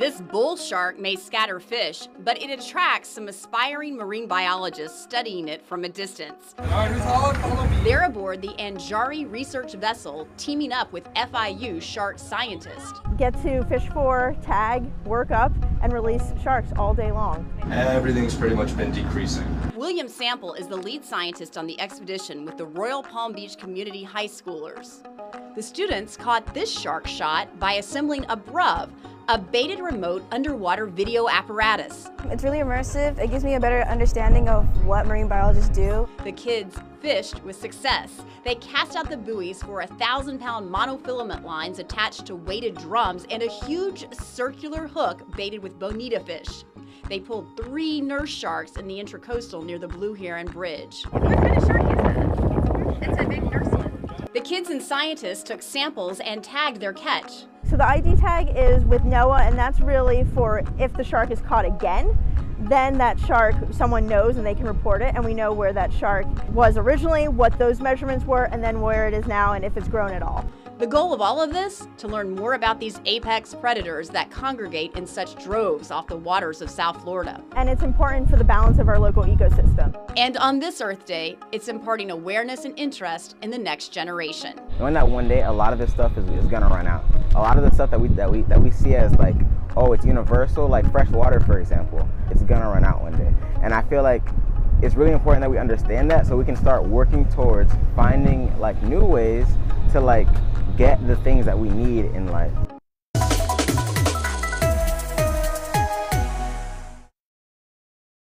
This bull shark may scatter fish, but it attracts some aspiring marine biologists studying it from a distance. They're aboard the Angari research vessel, teaming up with FIU shark scientists. Get to fish for, tag, work up, and release sharks all day long. Everything's pretty much been decreasing. William Sample is the lead scientist on the expedition with the Royal Palm Beach Community High Schoolers. The students caught this shark shot by assembling a BRUV, a baited remote underwater video apparatus. It's really immersive. It gives me a better understanding of what marine biologists do. The kids fished with success. They cast out the buoys for a thousand pound monofilament lines attached to weighted drums and a huge circular hook baited with bonita fish. They pulled three nurse sharks in the intracoastal near the Blue Heron Bridge. What kind of shark is that? It's a big nurse one. The kids and scientists took samples and tagged their catch. So the ID tag is with NOAA, and that's really for if the shark is caught again, then that shark, someone knows and they can report it, and we know where that shark was originally, what those measurements were, and then where it is now, and if it's grown at all. The goal of all of this? To learn more about these apex predators that congregate in such droves off the waters of South Florida. And it's important for the balance of our local ecosystem. And on this Earth Day, it's imparting awareness and interest in the next generation. Knowing that one day a lot of this stuff is, is gonna run out. A lot of the stuff that we that we that we see as like, oh, it's universal, like fresh water, for example, it's gonna run out one day. And I feel like it's really important that we understand that so we can start working towards finding like new ways to like get the things that we need in life.